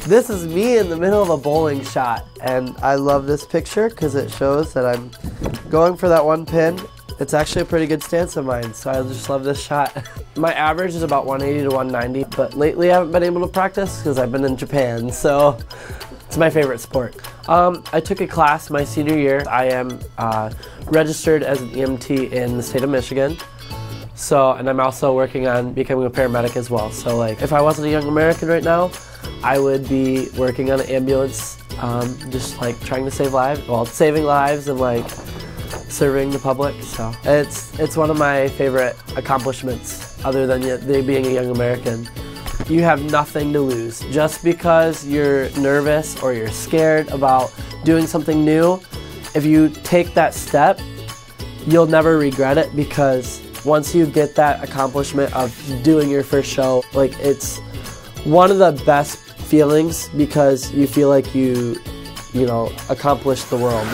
This is me in the middle of a bowling shot, and I love this picture because it shows that I'm going for that one pin. It's actually a pretty good stance of mine, so I just love this shot. My average is about 180 to 190, but lately I haven't been able to practice because I've been in Japan, so it's my favorite sport. Um, I took a class my senior year. I am uh, registered as an EMT in the state of Michigan. So, and I'm also working on becoming a paramedic as well. So, like, if I wasn't a young American right now, I would be working on an ambulance, um, just like trying to save lives, well, saving lives and like serving the public. So, it's it's one of my favorite accomplishments, other than they being a young American. You have nothing to lose. Just because you're nervous or you're scared about doing something new, if you take that step, you'll never regret it because once you get that accomplishment of doing your first show, like it's one of the best feelings because you feel like you, you know, accomplished the world.